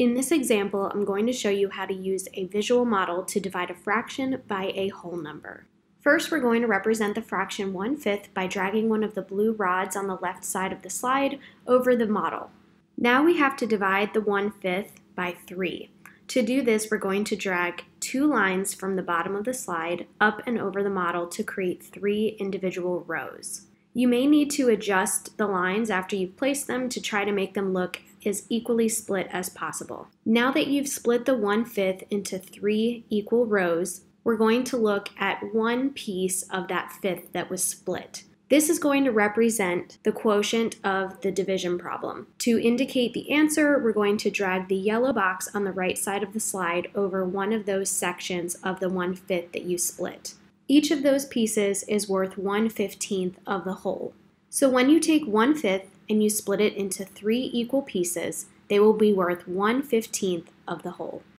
In this example, I'm going to show you how to use a visual model to divide a fraction by a whole number. First, we're going to represent the fraction 1 fifth by dragging one of the blue rods on the left side of the slide over the model. Now we have to divide the 1 fifth by 3. To do this, we're going to drag two lines from the bottom of the slide up and over the model to create three individual rows. You may need to adjust the lines after you've placed them to try to make them look as equally split as possible. Now that you've split the 1 fifth into three equal rows, we're going to look at one piece of that fifth that was split. This is going to represent the quotient of the division problem. To indicate the answer, we're going to drag the yellow box on the right side of the slide over one of those sections of the 1 fifth that you split. Each of those pieces is worth 1 15th of the whole. So when you take 1 fifth and you split it into three equal pieces, they will be worth 1 15th of the whole.